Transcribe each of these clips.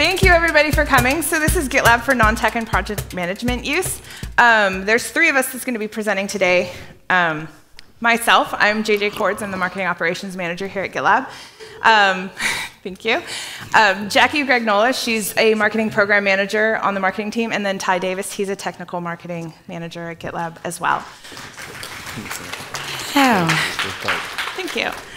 Thank you everybody for coming. So this is GitLab for non-tech and project management use. Um, there's three of us that's going to be presenting today. Um, myself, I'm JJ Cordz, I'm the marketing operations manager here at GitLab. Um, thank you. Um, Jackie Gragnola, she's a marketing program manager on the marketing team, and then Tye Davis, he's a technical marketing manager at GitLab as well. Oh. Thank you.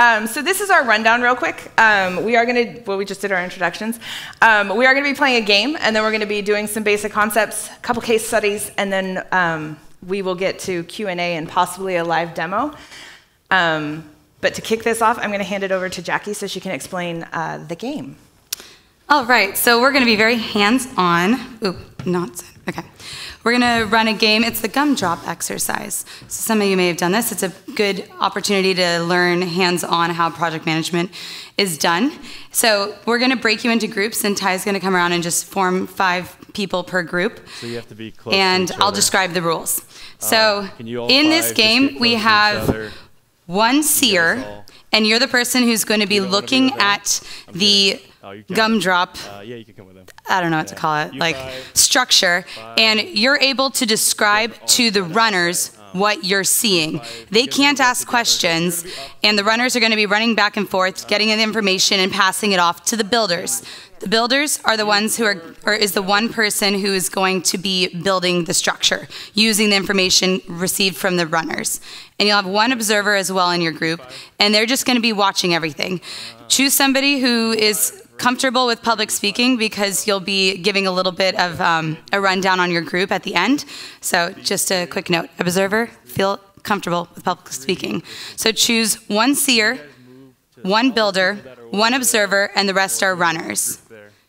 Um, so this is our rundown real quick. Um, we are going to, well, we just did our introductions. Um, we are going to be playing a game, and then we're going to be doing some basic concepts, a couple case studies, and then um, we will get to Q&A and possibly a live demo. Um, but to kick this off, I'm going to hand it over to Jackie so she can explain uh, the game. All right, so we're going to be very hands-on. Ooh, not, okay. We're going to run a game. It's the gumdrop exercise. So some of you may have done this. It's a good opportunity to learn hands-on how project management is done. So we're going to break you into groups, and Tye's going to come around and just form five people per group. So you have to be close And I'll describe the rules. So Um, all in this game, we close to each have one seer, and you're the person who's going to be You don't wanna be looking at the. Oh, gumdrop. Uh, yeah, you can come with him. I don't know what to call it, You like five, structure, and you're able to describe to the runners what you're seeing. They can't ask questions, and the runners are going to be running back and forth, getting the information and passing it off to the builders. The builders are the ones who are, or is the one person who is going to be building the structure, using the information received from the runners. And you'll have one observer as well in your group, and they're just going to be watching everything. Choose somebody who is comfortable with public speaking because you'll be giving a little bit of um, a rundown on your group at the end. So just a quick note, observer, feel comfortable with public speaking. So choose one seer, one builder, one observer, and the rest are runners.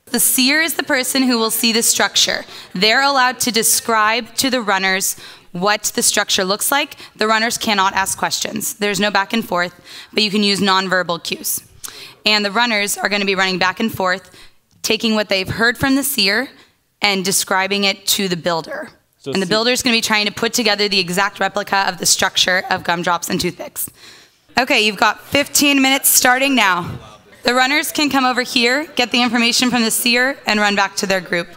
The seer is the person who will see the structure. They're allowed to describe to the runners what the structure looks like. The runners cannot ask questions. There's no back and forth, but you can use nonverbal cues. And the runners are going to be running back and forth, taking what they've heard from the seer and describing it to the builder. So and the builder is going to be trying to put together the exact replica of the structure of gumdrops and toothpicks. Okay, you've got 15 minutes starting now. The runners can come over here, get the information from the seer, and run back to their group.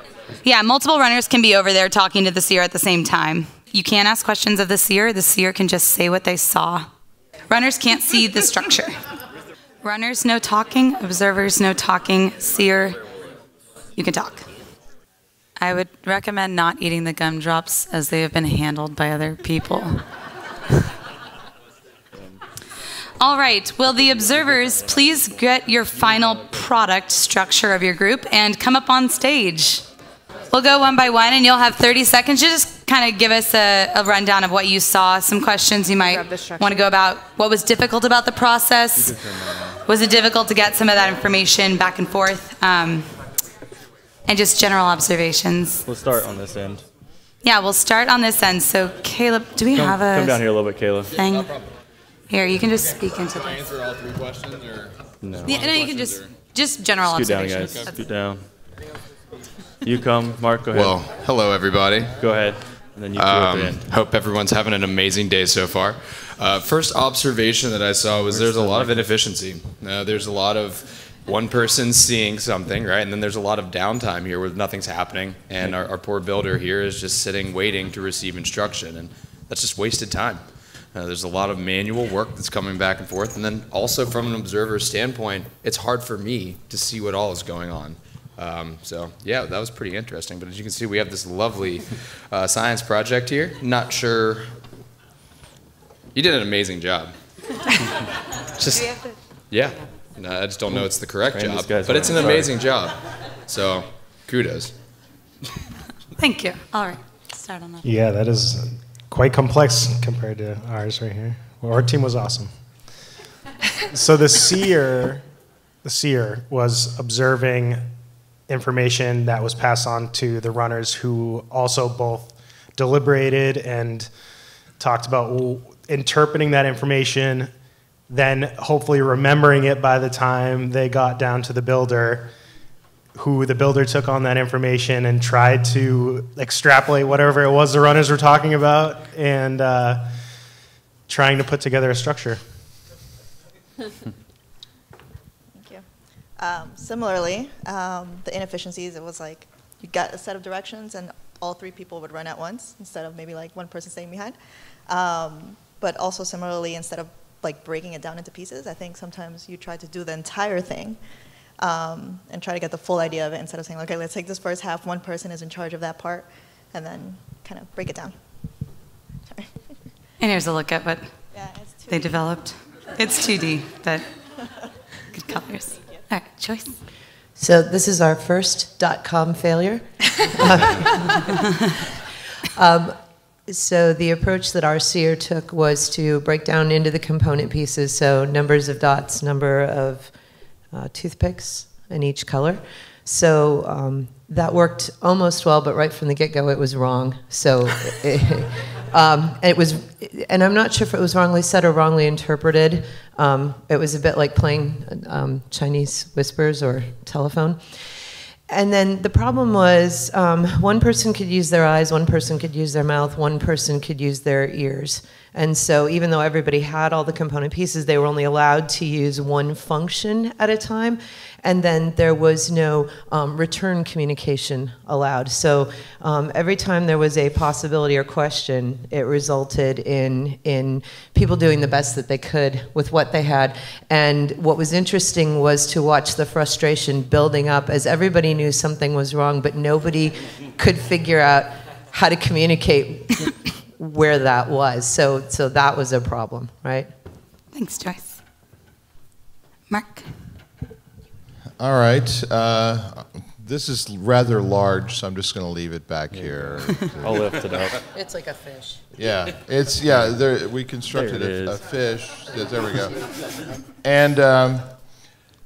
Yeah, multiple runners can be over there talking to the seer at the same time. You can't ask questions of the seer, the seer can just say what they saw. Runners can't see the structure. Runners, no talking. Observers, no talking. Seer, you can talk. I would recommend not eating the gumdrops as they have been handled by other people. All right, will the observers please get your final product structure of your group and come up on stage? We'll go one by one, and you'll have 30 seconds to just kind of give us a, a rundown of what you saw, some questions you might Grab the structure. want to go about. What was difficult about the process? Was it difficult to get some of that information back and forth? Um, and just general observations. We'll start on this end. Yeah, we'll start on this end. So, Caleb, do we Come, have a come down here a little bit, Kayla. thing? Here, you can just speak into Can I this. answer all three questions or? No. Yeah, no, you can just just general Scoot down, guys. That's Scoot down. You come, Mark. Go ahead. Well, hello everybody. go ahead. And then you two at the Um, hope everyone's having an amazing day so far. Uh, first observation that I saw was there's a lot of inefficiency. Uh, there's a lot of one person seeing something, right? And then there's a lot of downtime here where nothing's happening. And our, our poor builder here is just sitting waiting to receive instruction. And that's just wasted time. Uh, there's a lot of manual work that's coming back and forth. And then also from an observer's standpoint, it's hard for me to see what all is going on. Um, so yeah, that was pretty interesting. But as you can see, we have this lovely uh, science project here. Not sure. You did an amazing job. just yeah. No, I just don't know it's the correct Train job, but it's an sorry. amazing job. So kudos. Thank you. All right, start on that. Yeah, that is quite complex compared to ours right here. Well, our team was awesome. so the seer, the seer was observing information that was passed on to the runners, who also both deliberated and talked about interpreting that information, then hopefully remembering it by the time they got down to the builder who the builder took on that information and tried to extrapolate whatever it was the runners were talking about and uh, trying to put together a structure. Um, similarly, um, the inefficiencies, it was like you got a set of directions and all three people would run at once instead of maybe like one person staying behind. Um, but also similarly, instead of like breaking it down into pieces, I think sometimes you try to do the entire thing um, and try to get the full idea of it instead of saying, okay, let's take this first half, one person is in charge of that part, and then kind of break it down. Sorry. And here's a look at what Yeah, it's they developed. It's 2D, but good colors. All right, Joyce. So this is our first dot-com failure. um, so the approach that our seer took was to break down into the component pieces, so numbers of dots, number of uh, toothpicks in each color. So um, that worked almost well, but right from the get-go, it was wrong. So um, it was, and I'm not sure if it was wrongly said or wrongly interpreted. Um, it was a bit like playing um, Chinese whispers or telephone. And then the problem was um, one person could use their eyes, one person could use their mouth, one person could use their ears. And so, even though everybody had all the component pieces, they were only allowed to use one function at a time. And then there was no um, return communication allowed. So, um, every time there was a possibility or question, it resulted in, in people doing the best that they could with what they had. And what was interesting was to watch the frustration building up as everybody knew something was wrong, but nobody could figure out how to communicate where that was. So, so that was a problem, right? Thanks, Joyce. Mark? All right. Uh, this is rather large, so I'm just going to leave it back here. I'll lift it up. It's like a fish. Yeah, it's yeah. There, we constructed There a, a fish. There we go. And um,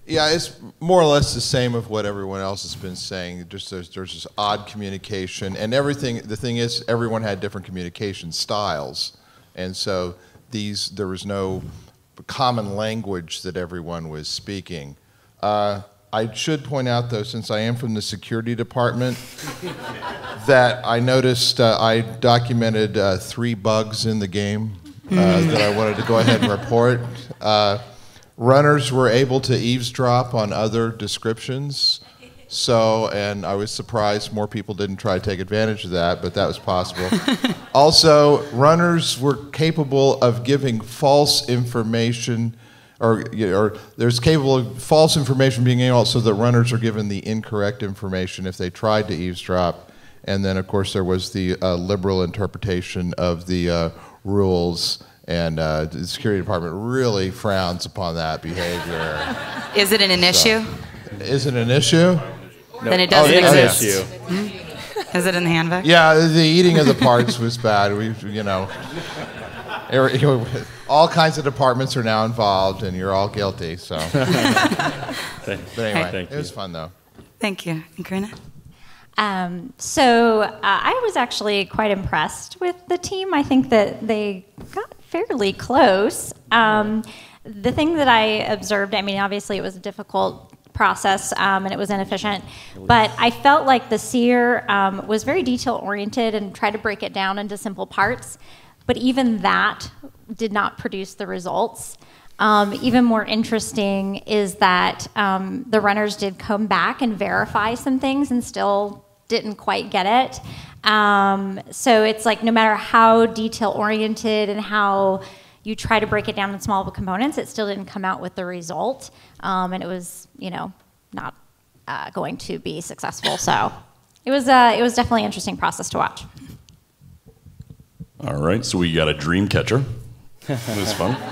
yeah, it's more or less the same of what everyone else has been saying. Just there's, there's this odd communication, and everything. The thing is, everyone had different communication styles, and so these there was no common language that everyone was speaking. Uh, I should point out, though, since I am from the security department, that I noticed uh, I documented uh, three bugs in the game uh, that I wanted to go ahead and report. Runners were able to eavesdrop on other descriptions. So, and I was surprised more people didn't try to take advantage of that, but that was possible. also, runners were capable of giving false information, or, or there's capable of false information being able, so that runners are given the incorrect information if they tried to eavesdrop. And then, of course, there was the uh, liberal interpretation of the uh, rules, and uh, the security department really frowns upon that behavior. Is it an issue? Is it an issue? Then it Oh, doesn't it is an exist. issue. Is it in the handbook? Yeah, the eating of the parts was bad. We, you know, every- you know, all kinds of departments are now involved, and you're all guilty. So, Thank, but anyway, thank it was you. fun though. Thank you. And Karina? Um, so uh, I was actually quite impressed with the team. I think that they got fairly close. Um, the thing that I observed, I mean, obviously it was a difficult process um, and it was inefficient, but I felt like the seer um, was very detail oriented and tried to break it down into simple parts. But even that did not produce the results. Um, even more interesting is that um, the runners did come back and verify some things and still didn't quite get it. Um, so it's like no matter how detail oriented and how you try to break it down in small components, it still didn't come out with the result. Um, and it was, you know, not uh, going to be successful. So it was, uh, it was definitely an interesting process to watch. All right, so we got a dream catcher. It was fun.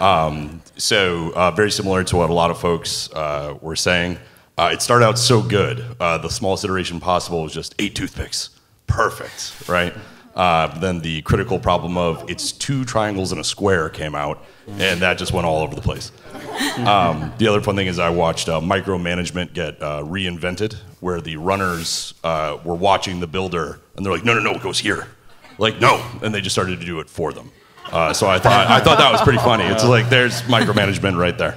Um, so uh, very similar to what a lot of folks uh, were saying. Uh, it started out so good. Uh, the smallest iteration possible was just eight toothpicks. Perfect, right? Uh, then the critical problem of it's two triangles and a square came out, and that just went all over the place. Um, the other fun thing is I watched uh, micromanagement get uh, reinvented, where the runners uh, were watching the builder, and they're like, "No, no, no, it goes here." Like, no, and they just started to do it for them. Uh, so I thought I thought that was pretty funny. It's like there's micromanagement right there.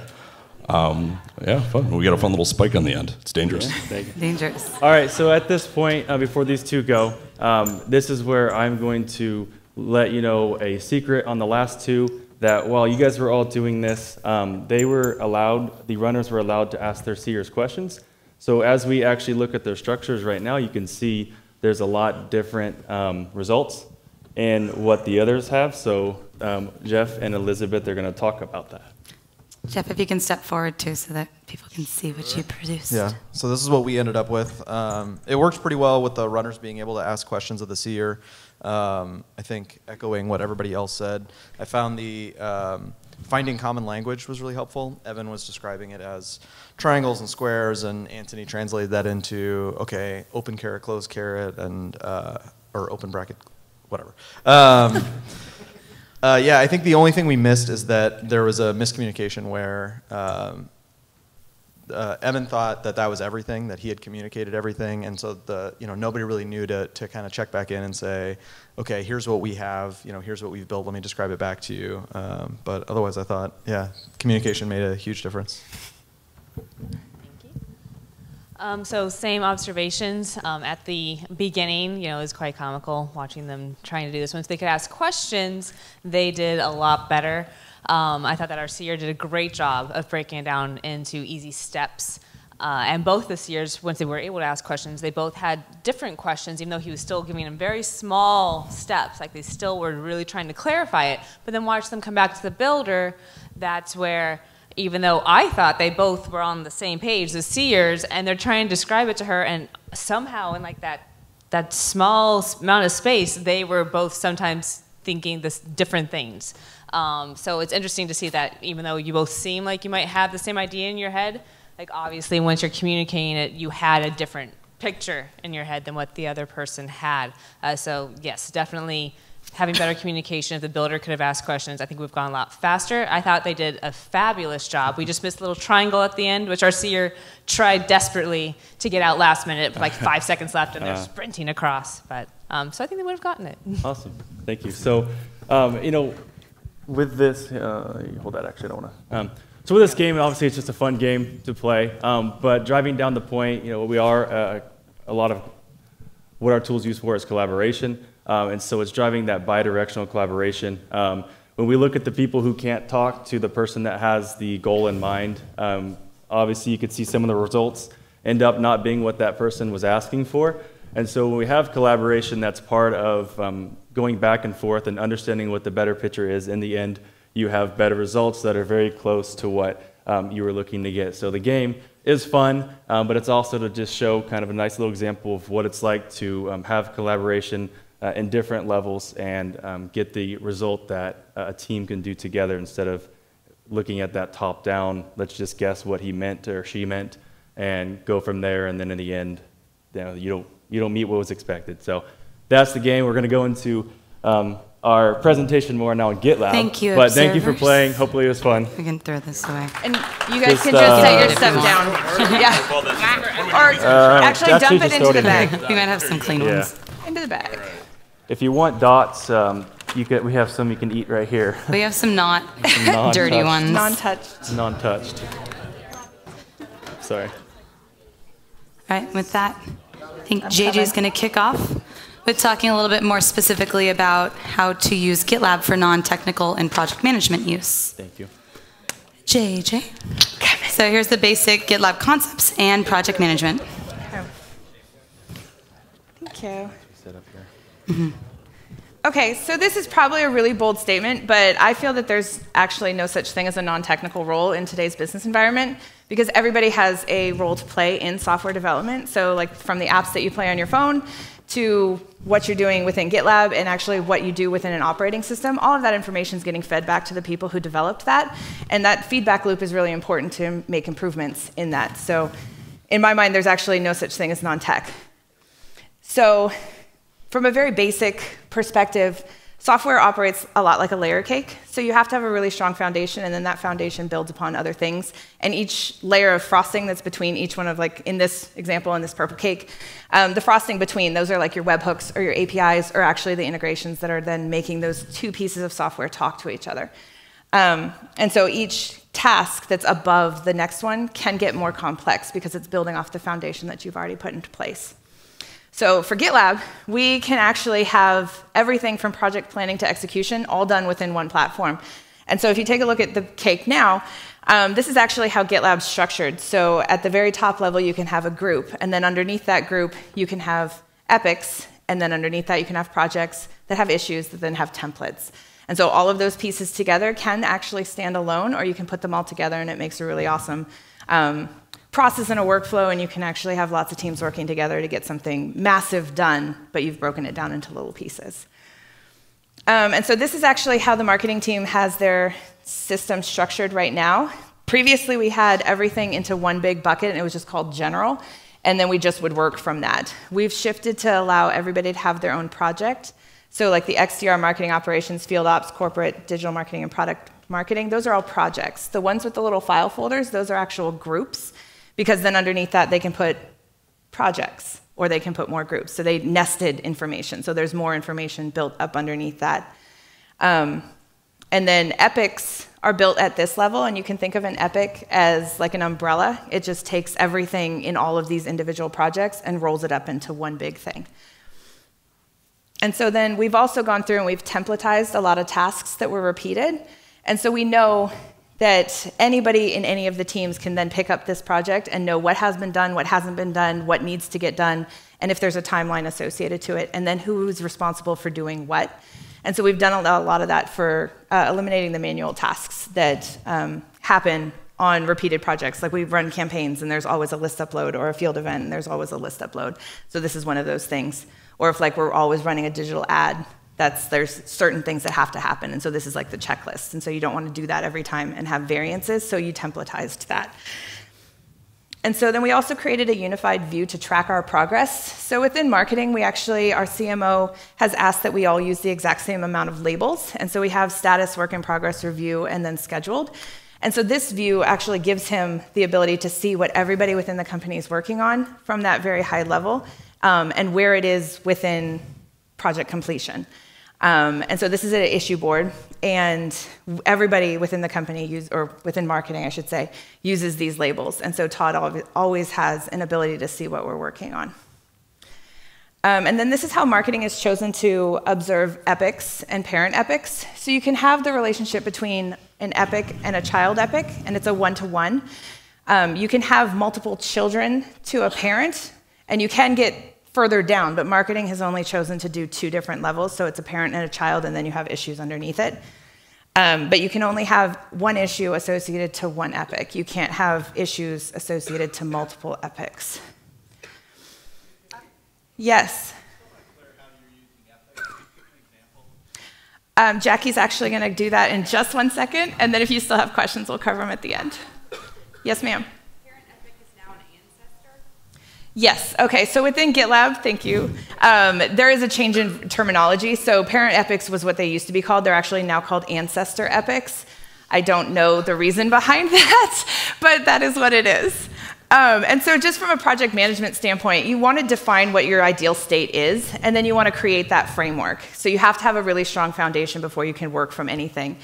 Um, yeah, fun. We got a fun little spike on the end. It's dangerous. Thank you. Dangerous. All right, so at this point, uh, before these two go, um, this is where I'm going to let you know a secret on the last two. that while you guys were all doing this, um, they were allowed, the runners were allowed to ask their seers questions. So as we actually look at their structures right now, you can see there's a lot different um, results in what the others have. So um, Jeff and Elizabeth they're going to talk about that. Jeff, if you can step forward too so that people can see what you produced. Yeah, so this is what we ended up with. Um, it works pretty well with the runners being able to ask questions of the seer. Um, I think echoing what everybody else said, I found the um, finding common language was really helpful. Evan was describing it as triangles and squares, and Anthony translated that into okay, open caret, closed caret, and uh, or open bracket, whatever. Uh, yeah, I think the only thing we missed is that there was a miscommunication where um, uh, Evan thought that that was everything, that he had communicated everything, and so the you know nobody really knew to to kind of check back in and say, okay, here's what we have, you know, here's what we've built. Let me describe it back to you. Um, but otherwise, I thought, yeah, communication made a huge difference. Um, so same observations um, at the beginning. You know, it was quite comical watching them trying to do this. Once they could ask questions, they did a lot better. Um, I thought that our seer did a great job of breaking it down into easy steps. Uh, and both the seers, once they were able to ask questions, they both had different questions, even though he was still giving them very small steps. Like they still were really trying to clarify it. But then watch them come back to the builder. That's where even though I thought they both were on the same page, the seers, and they're trying to describe it to her, and somehow in like that that small amount of space, they were both sometimes thinking this different things. Um, so it's interesting to see that even though you both seem like you might have the same idea in your head, like obviously once you're communicating it, you had a different picture in your head than what the other person had. Uh, so yes, definitely having better communication. If the builder could have asked questions, I think we've gone a lot faster. I thought they did a fabulous job. We just missed a little triangle at the end, which our seer tried desperately to get out last minute, like five seconds left, and they're Uh. sprinting across. But um, so I think they would have gotten it. Awesome. Thank you. So, um, you know, with this, uh, hold that actually, I don't want to. Um, so with this game, obviously it's just a fun game to play. Um, but driving down the point, you know, we are uh, a lot of what our tools used for is collaboration. Um, and so it's driving that bi-directional collaboration. Um, when we look at the people who can't talk to the person that has the goal in mind, um, obviously you could see some of the results end up not being what that person was asking for. And so when we have collaboration that's part of um, going back and forth and understanding what the better picture is, in the end, you have better results that are very close to what um, you were looking to get. So the game is fun, um, but it's also to just show kind of a nice little example of what it's like to um, have collaboration uh, in different levels and um, get the result that uh, a team can do together instead of looking at that top down, let's just guess what he meant or she meant and go from there. And then in the end, you, know, you, don't, you don't meet what was expected. So that's the game. We're going to go into um, our presentation more now in GitLab. Thank you, But thank you for playing. Hopefully it was fun. We can throw this away. And you guys Just, can just set your uh, stuff down. yeah. Or Uh, actually actually dump it into the bag. here. We might have some clean Yeah. ones. Into the bag. If you want dots, um, you can, we have some you can eat right here. We have some not Some dirty ones. Non-touched. Non-touched. Sorry. Right, with that, I think JJ is going to kick off with talking a little bit more specifically about how to use GitLab for non-technical and project management use. Thank you. JJ. So here's the basic GitLab concepts and project management. Thank you. Up. Okay, so this is probably a really bold statement, but I feel that there's actually no such thing as a non technical role in today's business environment because everybody has a role to play in software development. So, like from the apps that you play on your phone to what you're doing within GitLab and actually what you do within an operating system, all of that information is getting fed back to the people who developed that. And that feedback loop is really important to make improvements in that. So, in my mind, there's actually no such thing as non tech. So, from a very basic perspective, software operates a lot like a layer cake. So you have to have a really strong foundation, and then that foundation builds upon other things. And each layer of frosting that's between each one of, like in this example, in this purple cake, um, the frosting between those are like your webhooks or your APIs, or actually the integrations that are then making those two pieces of software talk to each other. Um, and so each task that's above the next one can get more complex because it's building off the foundation that you've already put into place. So for GitLab, we can actually have everything from project planning to execution all done within one platform. And so if you take a look at the cake now, um, this is actually how GitLab's structured. So at the very top level, you can have a group, and then underneath that group, you can have epics, and then underneath that, you can have projects that have issues that then have templates. And so all of those pieces together can actually stand alone, or you can put them all together, and it makes a really awesome um, process and a workflow, and you can actually have lots of teams working together to get something massive done, but you've broken it down into little pieces. Um, and so this is actually how the marketing team has their system structured right now. Previously, we had everything into one big bucket, and it was just called general, and then we just would work from that. We've shifted to allow everybody to have their own project. So, like the XDR marketing operations, field ops, corporate, digital marketing, and product marketing, those are all projects. The ones with the little file folders, those are actual groups, because then underneath that, they can put projects or they can put more groups. So they nested information. So there's more information built up underneath that. Um, and then epics are built at this level, and you can think of an epic as like an umbrella. It just takes everything in all of these individual projects and rolls it up into one big thing. And so then we've also gone through and we've templatized a lot of tasks that were repeated. And so we know that anybody in any of the teams can then pick up this project and know what has been done, what hasn't been done, what needs to get done, and if there's a timeline associated to it, and then who's responsible for doing what. And so we've done a lot of that for uh, eliminating the manual tasks that um, happen on repeated projects. Like we run campaigns and there's always a list upload, or a field event and there's always a list upload. So this is one of those things. Or if like we're always running a digital ad, that's there's certain things that have to happen. And so this is like the checklist. And so you don't want to do that every time and have variances, so you templatized that. And so then we also created a unified view to track our progress. So within marketing, we actually, our CMO has asked that we all use the exact same amount of labels. And so we have status, work in progress, review, and then scheduled. And so this view actually gives him the ability to see what everybody within the company is working on from that very high level um, and where it is within project completion. Um, and so this is an issue board, and everybody within the company use, or within marketing, I should say, uses these labels. And so Todd always has an ability to see what we're working on. Um, and then this is how marketing is chosen to observe epics and parent epics. So you can have the relationship between an epic and a child epic, and it's a one-to-one. Um, you can have multiple children to a parent, and you can get further down, but marketing has only chosen to do two different levels. So it's a parent and a child, and then you have issues underneath it. Um, but you can only have one issue associated to one epic. You can't have issues associated to multiple epics. Yes. Um, Jackie's actually going to do that in just one second, and then if you still have questions, we'll cover them at the end. Yes, ma'am. Yes. Okay. So within GitLab, thank you. Um, there is a change in terminology. So parent epics was what they used to be called. They're actually now called ancestor epics. I don't know the reason behind that, but that is what it is. Um, and so, just from a project management standpoint, you want to define what your ideal state is, and then you want to create that framework. So, you have to have a really strong foundation before you can work from anything.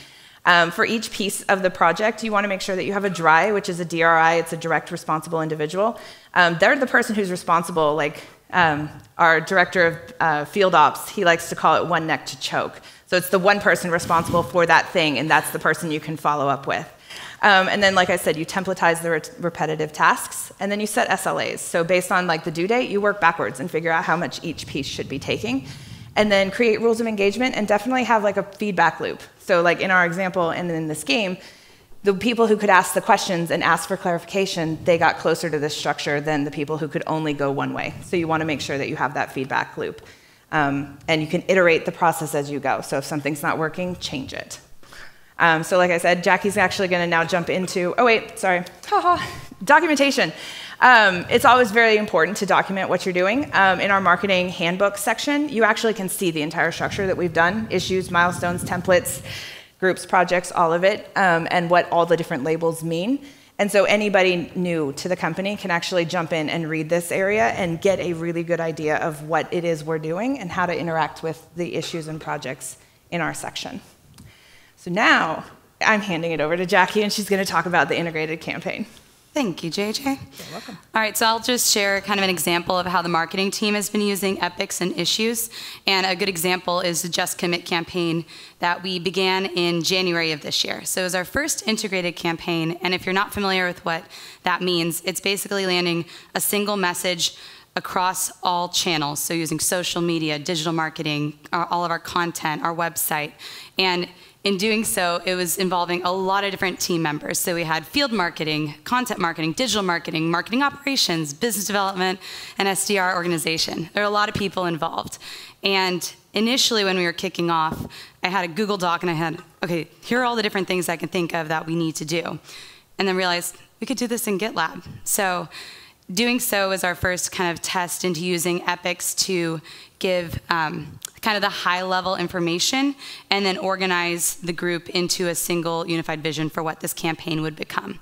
Um, for each piece of the project, you want to make sure that you have a DRI, which is a DRI, it's a direct responsible individual. Um, they're the person who's responsible, like um, our director of uh, field ops, he likes to call it one neck to choke. So it's the one person responsible for that thing, and that's the person you can follow up with. Um, and then, like I said, you templatize the re repetitive tasks, and then you set SLAs. So based on like the due date, you work backwards and figure out how much each piece should be taking and then create rules of engagement and definitely have like a feedback loop. So like in our example and in this game, the people who could ask the questions and ask for clarification, they got closer to this structure than the people who could only go one way. So you want to make sure that you have that feedback loop. Um, and you can iterate the process as you go. So if something's not working, change it. Um, so like I said, Jackie's actually going to now jump into, oh wait, sorry, documentation. Um, it's always very important to document what you're doing. Um, in our marketing handbook section, you actually can see the entire structure that we've done, issues, milestones, templates, groups, projects, all of it, um, and what all the different labels mean. And so anybody new to the company can actually jump in and read this area and get a really good idea of what it is we're doing and how to interact with the issues and projects in our section. So now I'm handing it over to Jackie, and she's going to talk about the integrated campaign. Thank you, JJ. You're welcome. All right, so I'll just share kind of an example of how the marketing team has been using epics and issues. And a good example is the Just Commit campaign that we began in January of this year. So it was our first integrated campaign. And if you're not familiar with what that means, it's basically landing a single message across all channels. So using social media, digital marketing, uh, all of our content, our website. And in doing so, it was involving a lot of different team members. So we had field marketing, content marketing, digital marketing, marketing operations, business development, and SDR organization. There are a lot of people involved. And initially, when we were kicking off, I had a Google Doc and I had, okay, here are all the different things I can think of that we need to do. And then realized we could do this in GitLab. So doing so was our first kind of test into using epics to give um, kind of the high level information and then organize the group into a single unified vision for what this campaign would become.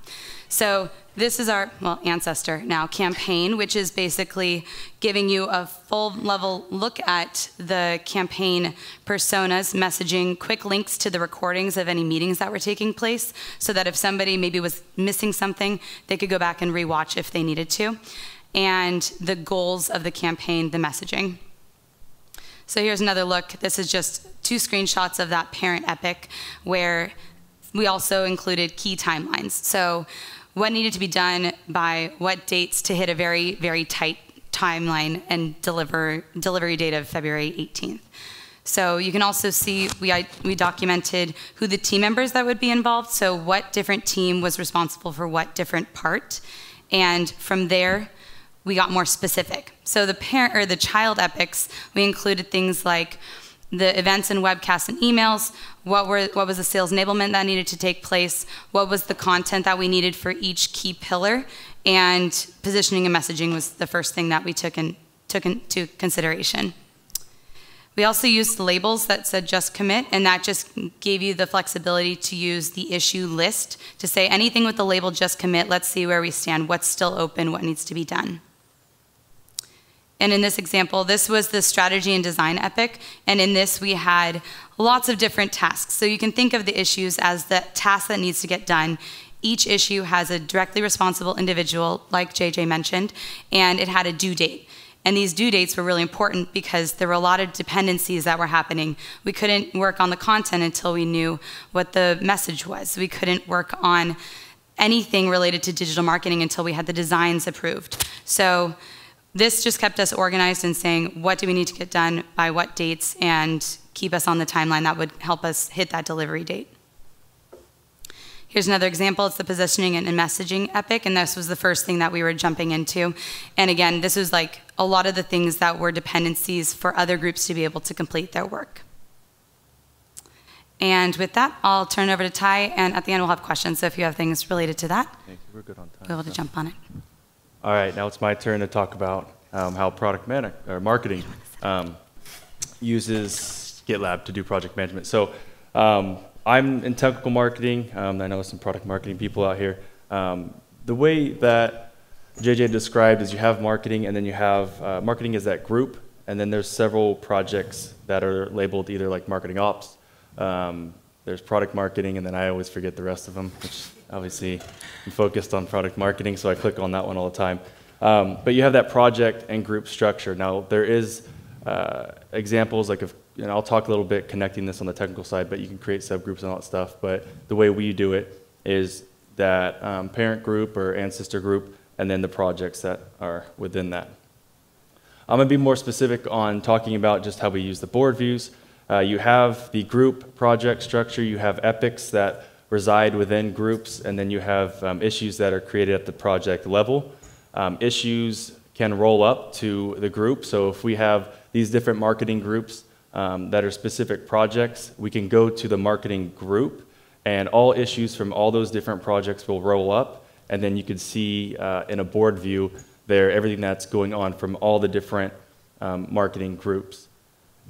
So this is our, well, ancestor now campaign, which is basically giving you a full level look at the campaign personas, messaging, quick links to the recordings of any meetings that were taking place so that if somebody maybe was missing something, they could go back and rewatch if they needed to. And the goals of the campaign, the messaging. So here's another look. This is just two screenshots of that parent epic where we also included key timelines. So what needed to be done by what dates to hit a very, very tight timeline and deliver delivery date of February 18th. So you can also see we, we documented who the team members that would be involved, so what different team was responsible for what different part. And from there, we got more specific. So the parent or the child epics, we included things like the events and webcasts and emails, what, were, what was the sales enablement that needed to take place, what was the content that we needed for each key pillar, and positioning and messaging was the first thing that we took, in, took into consideration. We also used labels that said just commit, and that just gave you the flexibility to use the issue list to say anything with the label just commit, let's see where we stand, what's still open, what needs to be done. And in this example, this was the strategy and design epic. And in this, we had lots of different tasks. So you can think of the issues as the task that needs to get done. Each issue has a directly responsible individual, like JJ mentioned, and it had a due date. And these due dates were really important because there were a lot of dependencies that were happening. We couldn't work on the content until we knew what the message was. We couldn't work on anything related to digital marketing until we had the designs approved. So this just kept us organized and saying what do we need to get done by what dates and keep us on the timeline that would help us hit that delivery date. Here's another example. It's the positioning and messaging epic, and this was the first thing that we were jumping into. And again, this was like a lot of the things that were dependencies for other groups to be able to complete their work. And with that, I'll turn it over to Tye, and at the end we'll have questions. So if you have things related to that, we're good on time. We'll be able to jump on it. All right, now it's my turn to talk about um, how product man- or marketing um, uses GitLab to do project management. So um, I'm in technical marketing. Um, I know some product marketing people out here. Um, the way that JJ described is you have marketing, and then you have uh, marketing is that group, and then there's several projects that are labeled either like marketing ops. Um, there's product marketing, and then I always forget the rest of them, which obviously I'm focused on product marketing, so I click on that one all the time. Um, but you have that project and group structure. Now, there is uh, examples like if, and I'll talk a little bit connecting this on the technical side, but you can create subgroups and all that stuff. But the way we do it is that um, parent group or ancestor group, and then the projects that are within that. I'm to be more specific on talking about just how we use the board views. Uh, you have the group project structure, you have epics that reside within groups, and then you have um, issues that are created at the project level. Um, issues can roll up to the group, so if we have these different marketing groups um, that are specific projects, we can go to the marketing group, and all issues from all those different projects will roll up, and then you can see uh, in a board view there everything that's going on from all the different um, marketing groups.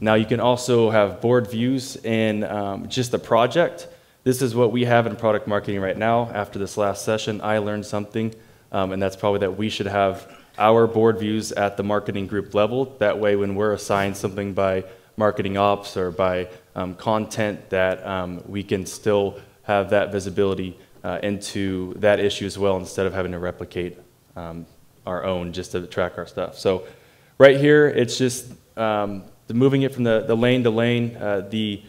Now you can also have board views in um, just the project, this is what we have in product marketing right now. After this last session, I learned something, um, and that's probably that we should have our board views at the marketing group level. That way, when we're assigned something by marketing ops or by um, content, that um, we can still have that visibility uh, into that issue as well instead of having to replicate um, our own just to track our stuff. So right here, it's just um, the moving it from the, the lane to lane, uh, the,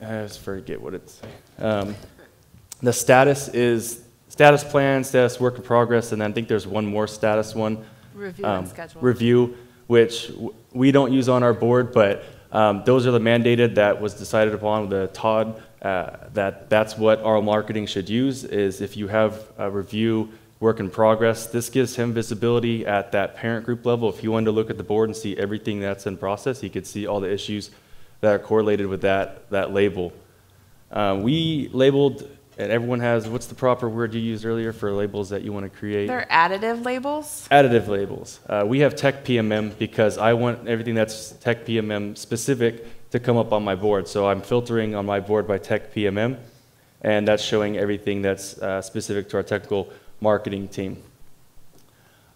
I forget what it's, um, the status is status plan, status work in progress, and then I think there's one more status one. Review and schedule. Review, which w- we don't use on our board, but um, those are the mandated that was decided upon with the Todd, uh, that that's what our marketing should use, is if you have a review work in progress, this gives him visibility at that parent group level. If he wanted to look at the board and see everything that's in process, he could see all the issues that are correlated with that, that label. Uh, we labeled, and everyone has, what's the proper word you used earlier for labels that you want to create? They're additive labels. Additive labels. Uh, we have Tech PMM because I want everything that's Tech PMM specific to come up on my board. So I'm filtering on my board by Tech PMM, and that's showing everything that's uh, specific to our technical marketing team.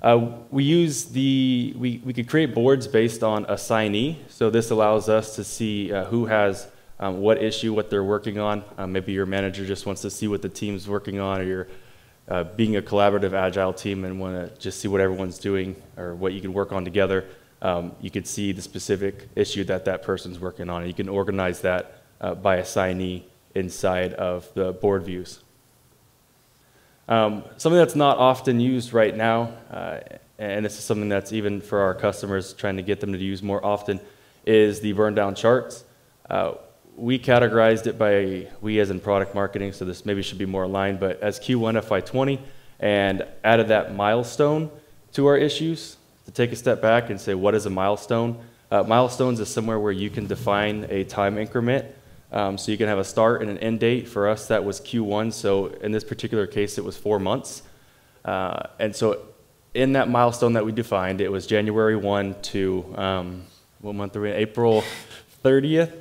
Uh, we use the, we, we could create boards based on assignee. So this allows us to see uh, who has um, what issue, what they're working on. Um, maybe your manager just wants to see what the team's working on, or you're uh, being a collaborative, agile team and want to just see what everyone's doing or what you can work on together. Um, you could see the specific issue that that person's working on, and you can organize that uh, by assignee inside of the board views. Um, something that's not often used right now, uh, and this is something that's even for our customers trying to get them to use more often, is the burn down charts. Uh, we categorized it by, we as in product marketing, so this maybe should be more aligned, but as Q1 FY20 and added that milestone to our issues to take a step back and say, what is a milestone? Uh, milestones is somewhere where you can define a time increment um, so you can have a start and an end date. For us, that was Q1. So in this particular case, it was four months. Uh, and so in that milestone that we defined, it was January 1 to um, what month are we in? April 30th.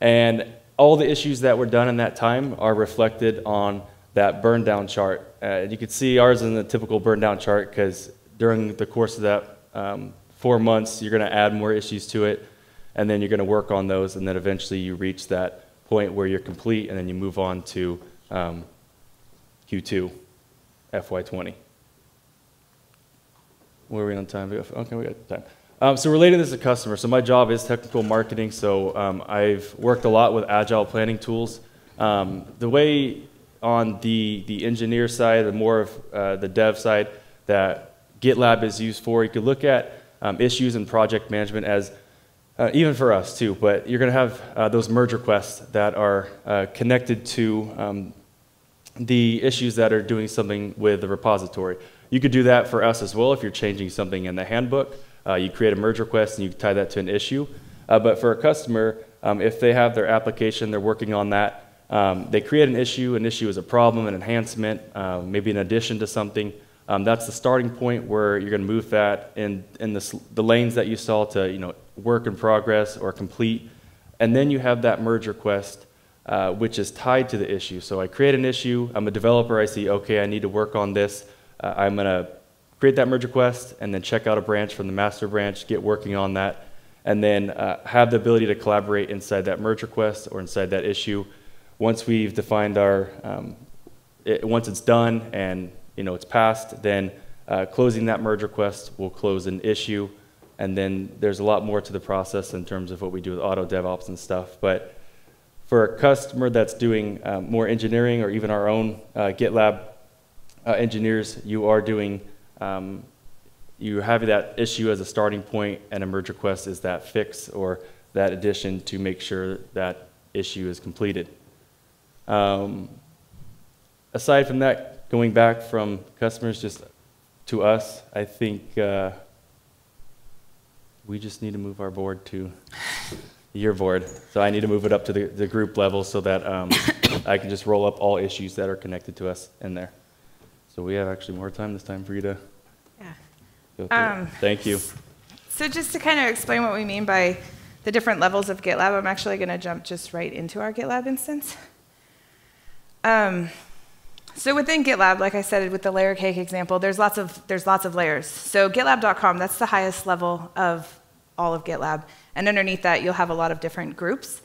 And all the issues that were done in that time are reflected on that burn down chart. Uh, you can see ours in the typical burn down chart because during the course of that um, four months, you're going to add more issues to it, and then you're going to work on those, and then eventually you reach that point where you're complete, and then you move on to um, Q2, FY20. Where are we on time? Okay, we got time. Um, so relating this to customer. So my job is technical marketing. So um, I've worked a lot with agile planning tools. Um, the way on the the engineer side, the more of uh, the dev side that GitLab is used for, you could look at um, issues and project management as uh, even for us too, but you're going to have uh, those merge requests that are uh, connected to um, the issues that are doing something with the repository. You could do that for us as well if you're changing something in the handbook. Uh, you create a merge request and you tie that to an issue. Uh, but for a customer, um, if they have their application, they're working on that, um, they create an issue. An issue is a problem, an enhancement, uh, maybe an addition to something. Um, that's the starting point where you're going to move that in, in the, the lanes that you saw to you know, work in progress or complete. And then you have that merge request, uh, which is tied to the issue. So I create an issue. I'm a developer. I see, okay, I need to work on this. Uh, I'm going to create that merge request and then check out a branch from the master branch, get working on that, and then uh, have the ability to collaborate inside that merge request or inside that issue. Once we've defined our, um, it, once it's done and you know it's passed, then uh, closing that merge request will close an issue, and then there's a lot more to the process in terms of what we do with auto DevOps and stuff. But for a customer that's doing um, more engineering or even our own uh, GitLab uh, engineers, you are doing um, you have that issue as a starting point, and a merge request is that fix or that addition to make sure that issue is completed. Um, aside from that, going back from customers just to us, I think uh, we just need to move our board to your board. So I need to move it up to the, the group level so that um, I can just roll up all issues that are connected to us in there. So we have actually more time this time for you to Yeah. go through. Um. Thank you. So just to kind of explain what we mean by the different levels of GitLab, I'm actually going to jump just right into our GitLab instance. Um, so within GitLab, like I said with the layer cake example, there's lots of there's lots of layers. So GitLab.com, that's the highest level of all of GitLab, and underneath that you'll have a lot of different groups.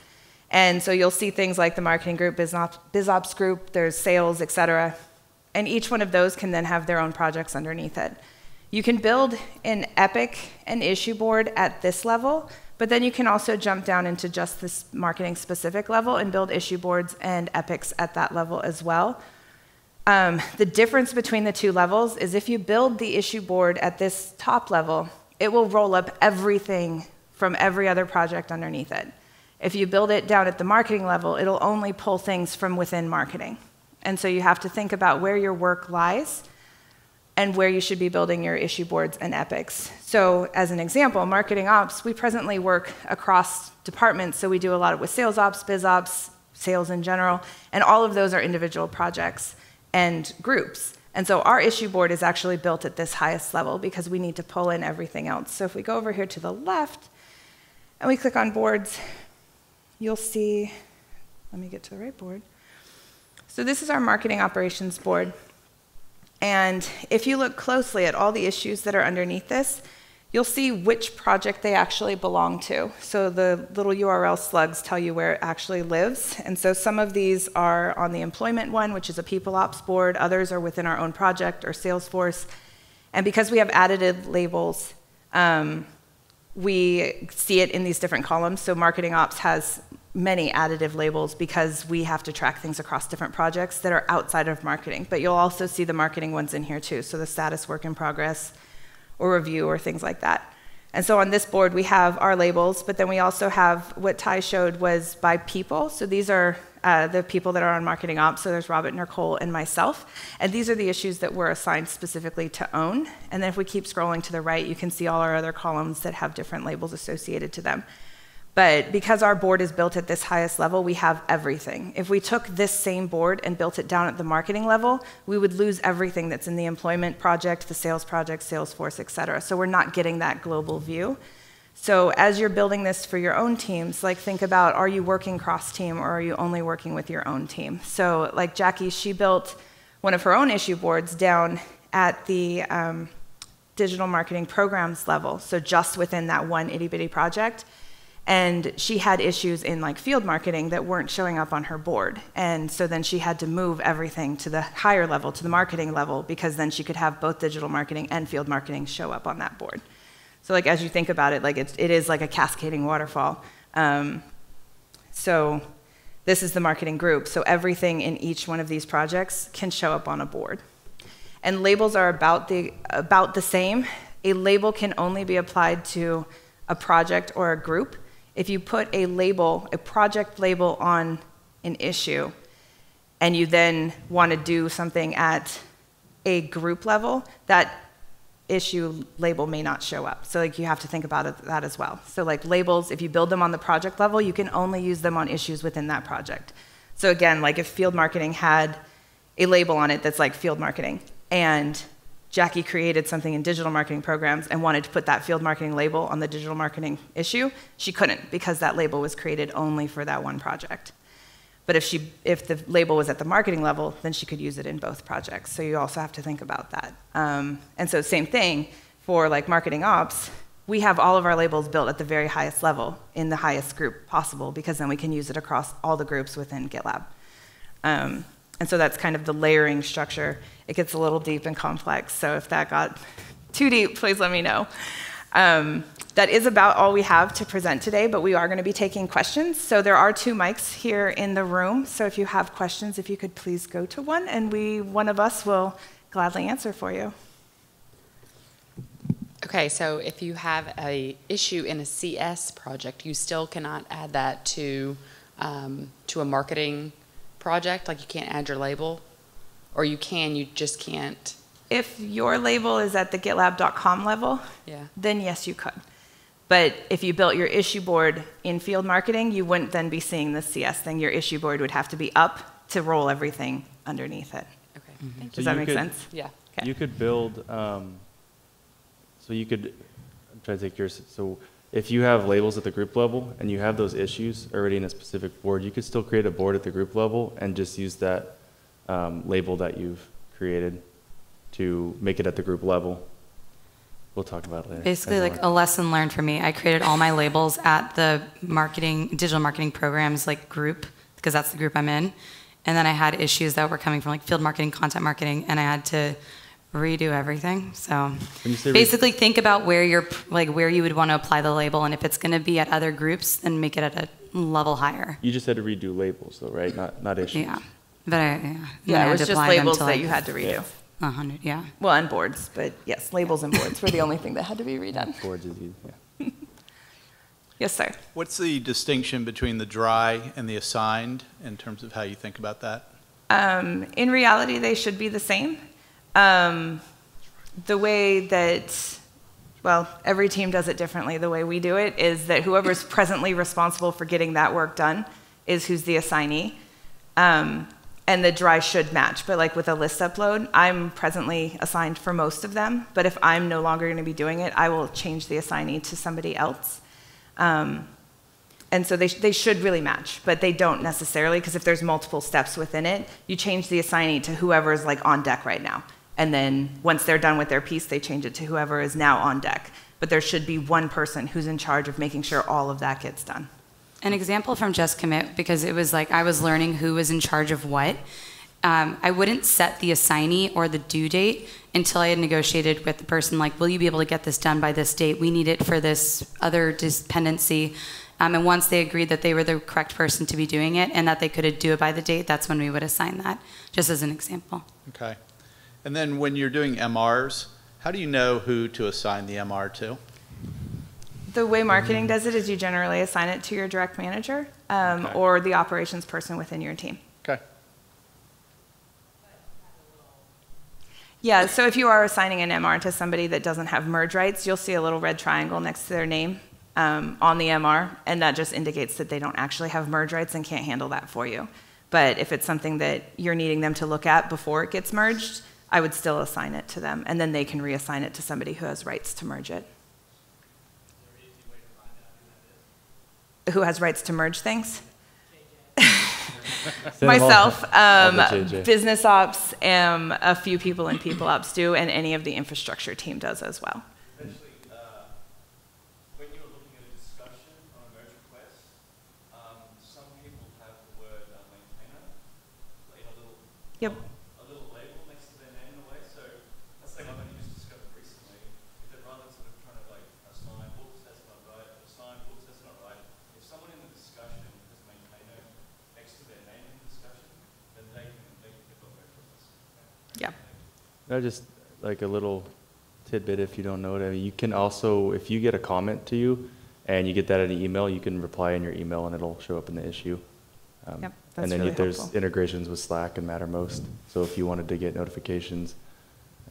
And so you'll see things like the marketing group, BizOps, BizOps group, there's sales, et cetera. And each one of those can then have their own projects underneath it. You can build an Epic and issue board at this level, but then you can also jump down into just this marketing specific level and build issue boards and epics at that level as well. Um, the difference between the two levels is if you build the issue board at this top level, it will roll up everything from every other project underneath it. If you build it down at the marketing level, it'll only pull things from within marketing. And so you have to think about where your work lies and where you should be building your issue boards and epics. So, as an example, marketing ops, we presently work across departments. So, we do a lot with sales ops, biz ops, sales in general, and all of those are individual projects and groups. And so, our issue board is actually built at this highest level because we need to pull in everything else. So, if we go over here to the left and we click on boards, you'll see, let me get to the right board. So, this is our marketing operations board. And if you look closely at all the issues that are underneath this, you'll see which project they actually belong to. So the little URL slugs tell you where it actually lives. And so some of these are on the employment one, which is a people ops board. Others are within our own project or Salesforce. And because we have additive labels, um, we see it in these different columns. So marketing ops has many additive labels because we have to track things across different projects that are outside of marketing. But you'll also see the marketing ones in here too. So the status work in progress or review or things like that. And so on this board, we have our labels, but then we also have what Tye showed was by people. So these are uh, the people that are on marketing ops. So there's Robert Nicole and myself. And these are the issues that we're assigned specifically to own. And then if we keep scrolling to the right, you can see all our other columns that have different labels associated to them. But because our board is built at this highest level, we have everything. If we took this same board and built it down at the marketing level, we would lose everything that's in the employment project, the sales project, Salesforce, et cetera. So we're not getting that global view. So as you're building this for your own teams, like think about are you working cross team or are you only working with your own team? So like Jackie, she built one of her own issue boards down at the um, digital marketing programs level, so just within that one itty bitty project and she had issues in like field marketing that weren't showing up on her board. And so then she had to move everything to the higher level to the marketing level because then she could have both digital marketing and field marketing show up on that board. So like as you think about it like it, it is like a cascading waterfall. Um, so this is the marketing group. So everything in each one of these projects can show up on a board. And labels are about the about the same. A label can only be applied to a project or a group if you put a label, a project label on an issue, and you then want to do something at a group level, that issue label may not show up. So like you have to think about it, that as well. So like labels, if you build them on the project level, you can only use them on issues within that project. So again, like if field marketing had a label on it that's like field marketing, and Jackie created something in digital marketing programs and wanted to put that field marketing label on the digital marketing issue, she couldn't because that label was created only for that one project. But if, she, if the label was at the marketing level, then she could use it in both projects. So you also have to think about that. Um, and so same thing for like marketing ops, we have all of our labels built at the very highest level in the highest group possible because then we can use it across all the groups within GitLab. Um, and so that's kind of the layering structure. It gets a little deep and complex, so if that got too deep, please let me know. Um, that is about all we have to present today, but we are going to be taking questions. So there are two mics here in the room. So if you have questions, if you could please go to one, and we, one of us, will gladly answer for you. Okay, so if you have a issue in a CS project, you still cannot add that to um, to a marketing project? Like you can't add your label? Or you can, you just can't? If your label is at the GitLab.com level, yeah. then yes, you could. But if you built your issue board in field marketing, you wouldn't then be seeing the CS thing. Your issue board would have to be up to roll everything underneath it. Okay. Mm -hmm. Does so that make could, sense? Yeah. Okay. You could build, um, so you could, I'm trying to take yours, so if you have labels at the group level and you have those issues already in a specific board, you could still create a board at the group level and just use that um, label that you've created to make it at the group level. we'll talk about it later. Basically, like a lesson learned for me. I created all my labels at the marketing, digital marketing programs like group, because that's the group I'm in. And then I had issues that were coming from like field marketing, content marketing, and I had to redo everything. So When re- basically, think about where you're like where you would want to apply the label, and if it's going to be at other groups, then make it at a level higher. You just had to redo labels, though, right? Not not issues. Yeah, but I, yeah, Yeah, it had was just labels to, that like, you had to redo. A hundred, yeah. Well, and boards, but yes, labels and boards were the only thing that had to be redone. Boards is easy, yeah. Yes, sir. What's the distinction between the DRI and the assigned in terms of how you think about that? Um, in reality, they should be the same. Um, the way that, well, every team does it differently. The way we do it is that whoever's presently responsible for getting that work done is who's the assignee. Um, and the DRI should match, but like with a list upload, I'm presently assigned for most of them. But if I'm no longer going to be doing it, I will change the assignee to somebody else. Um, and so they, sh- they should really match, but they don't necessarily, because if there's multiple steps within it, you change the assignee to whoever is like on deck right now. And then once they're done with their piece, they change it to whoever is now on deck. But there should be one person who's in charge of making sure all of that gets done. An example from Just Commit, because it was like I was learning who was in charge of what. Um, I wouldn't set the assignee or the due date until I had negotiated with the person, like, will you be able to get this done by this date? We need it for this other dependency. Um, and once they agreed that they were the correct person to be doing it and that they could do it by the date, that's when we would assign that, just as an example. Okay. And then when you're doing MRs, how do you know who to assign the MR to? The way marketing does it is you generally assign it to your direct manager um, Okay. or the operations person within your team. Okay. Yeah, so if you are assigning an MR to somebody that doesn't have merge rights, you'll see a little red triangle next to their name um, on the MR, and that just indicates that they don't actually have merge rights and can't handle that for you. But if it's something that you're needing them to look at before it gets merged, I would still assign it to them, and then they can reassign it to somebody who has rights to merge it. Who has rights to merge things? Send them all- Myself, um, business ops, um, a few people in people ops do, and any of the infrastructure team does as well. When you're looking at a discussion on a merge request, um, some people have the word uh, maintainer in a little, Yep. a little label next to their name in a way. So that's something I've only just discovered recently. Is that rather than sort of trying to like assign, oops, that's not right, assign, oops, that's not right. If someone in the discussion has maintainer next to their name in the discussion, then they can they can pick up merge requests. Yeah. No, just like a little tidbit if you don't know it. I mean, you can also, if you get a comment to you and you get that in an email, you can reply in your email and it'll show up in the issue. Um, Yep, that's and then really you, there's helpful. integrations with Slack and Mattermost. So if you wanted to get notifications,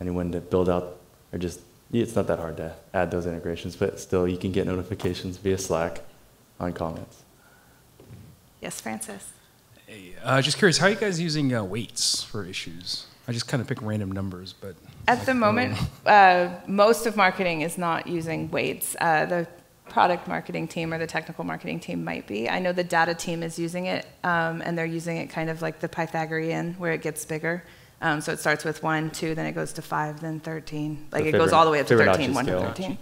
anyone to build out, or just, yeah, it's not that hard to add those integrations, but still you can get notifications via Slack on comments. Yes, Francis. Uh, just curious, how are you guys using uh, weights for issues? I just kind of pick random numbers, but At the moment, uh, most of marketing is not using weights. Uh, the product marketing team or the technical marketing team might be. I know the data team is using it, um, and they're using it kind of like the Pythagorean, where it gets bigger. Um, so it starts with one, two, then it goes to five, then 13. Like The it goes all the way up to Fibonacci 13, 1 to 13.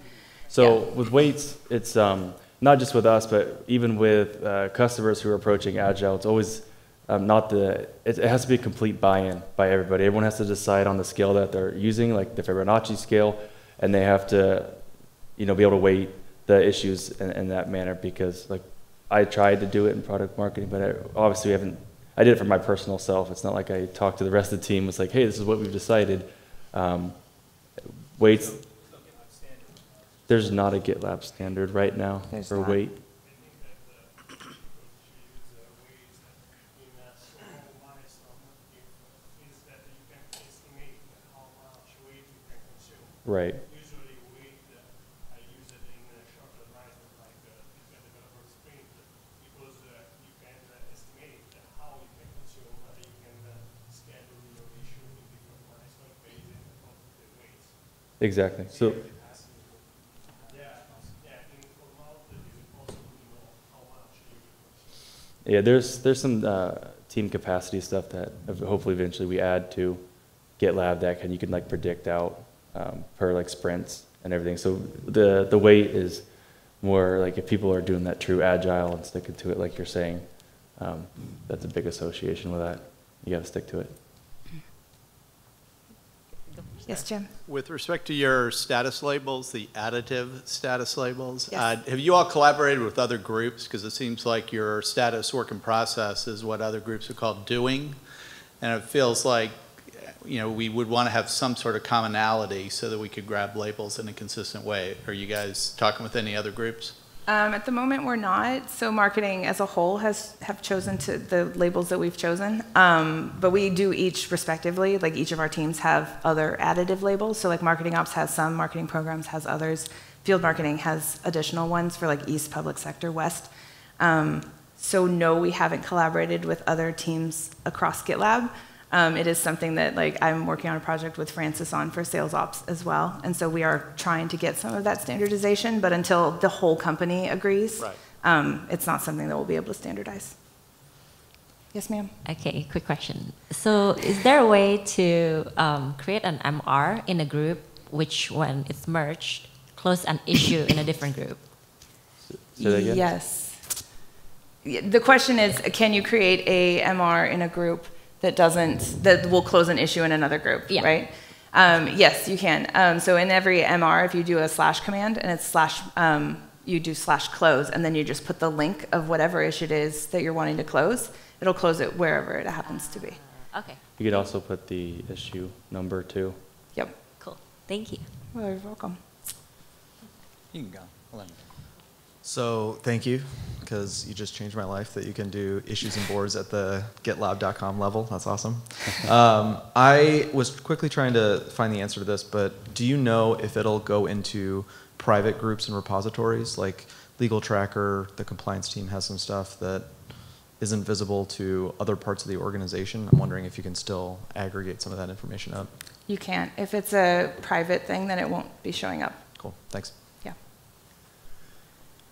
So with weights, it's um, not just with us, but even with uh, customers who are approaching Agile, it's always um, not the, it, it has to be a complete buy-in by everybody. Everyone has to decide on the scale that they're using, like the Fibonacci scale, and they have to, you know, be able to weight the issues in, in that manner because like I tried to do it in product marketing, but I, obviously we haven't, I did it for my personal self. It's not like I talked to the rest of the team. It's like, hey, this is what we've decided. Um, weights, there's not a GitLab standard right now There's for not. weight. Right. Exactly. So, yeah, there's there's some uh, team capacity stuff that hopefully eventually we add to GitLab that can you can like predict out um, per like sprints, and and everything. So the the weight is more like if people are doing that true agile and sticking to it, like you're saying, um, that's a big association with that. You got to stick to it. Yes, Jim. With respect to your status labels, the additive status labels, Yes. uh, have you all collaborated with other groups? Because it seems like your status work in process is what other groups are called doing. And it feels like, you know, we would want to have some sort of commonality so that we could grab labels in a consistent way. Are you guys talking with any other groups? Um, at the moment, we're not. So marketing as a whole has have chosen to the labels that we've chosen. Um, but we do each respectively. Like each of our teams have other additive labels. So like marketing ops has some, marketing programs has others. Field marketing has additional ones for like East, public sector, West. Um, so no, we haven't collaborated with other teams across GitLab. Um, it is something that like I'm working on a project with Francis on for sales ops as well, and so we are trying to get some of that standardization. But until the whole company agrees, Right. um, it's not something that we'll be able to standardize. Yes, ma'am. Okay, quick question. So, is there a way to um, create an MR in a group which, when it's merged, close an issue in a different group? Say that again? Yes. The question is, can you create a MR in a group that doesn't, that will close an issue in another group, Yeah. right? Um, yes, you can. Um, so in every MR, if you do a slash command and it's slash, um, you do slash close, and then you just put the link of whatever issue it is that you're wanting to close, it'll close it wherever it happens to be. Okay, You could also put the issue number too. Yep. cool. Thank you. Well, you're welcome. You can go. I'll let him So thank you, because you just changed my life that you can do issues and boards at the GitLab.com level. That's awesome. Um, I was quickly trying to find the answer to this, but do you know if it'll go into private groups and repositories like Legal Tracker? The compliance team has some stuff that isn't visible to other parts of the organization. I'm wondering if you can still aggregate some of that information up. You can't. If it's a private thing, then it won't be showing up. Cool. Thanks.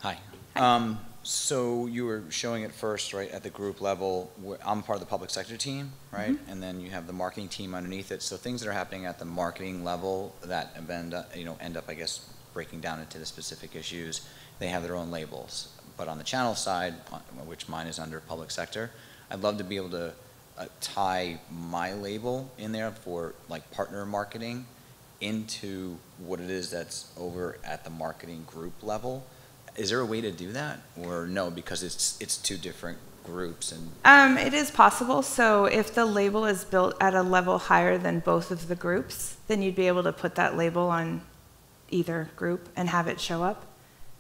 Yeah. Hi. Um, so you were showing it first, right, at the group level. I'm part of the public sector team, right? Mhm. And then you have the marketing team underneath it. So things that are happening at the marketing level that end up, you know, end up, I guess, breaking down into the specific issues, they have their own labels. But on the channel side, uh, which mine is under public sector, I'd love to be able to uh, tie my label in there for like partner marketing into what it is that's over at the marketing group level. Is there a way to do that, or no? Because it's it's two different groups, and Um, it is possible. So if the label is built at a level higher than both of the groups, then you'd be able to put that label on either group and have it show up.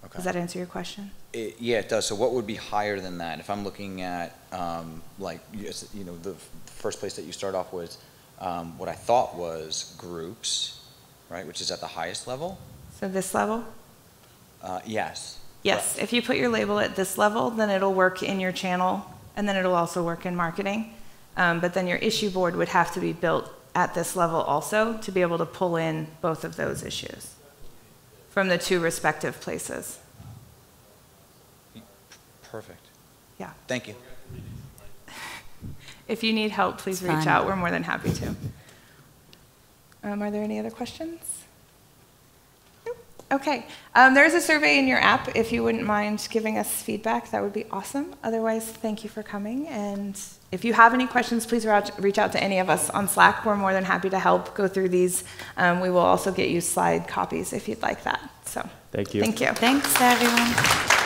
Okay. Does that answer your question? it, yeah, it does. So what would be higher than that? If I'm looking at um, like you know the first place that you start off was um, what I thought was groups, right, which is at the highest level. So this level? Uh, yes. Yes. If you put your label at this level, then it'll work in your channel, and then it'll also work in marketing. Um, but then your issue board would have to be built at this level also to be able to pull in both of those issues from the two respective places. Perfect. Yeah. Thank you. If you need help, please It's reach fine. out. We're more than happy to. Um, are there any other questions? Nope. Okay. Um, there is a survey in your app. If you wouldn't mind giving us feedback, that would be awesome. Otherwise, thank you for coming. And if you have any questions, please reach reach out to any of us on Slack. We're more than happy to help go through these. Um, we will also get you slide copies if you'd like that. So Thank you. Thank you. Thanks, everyone.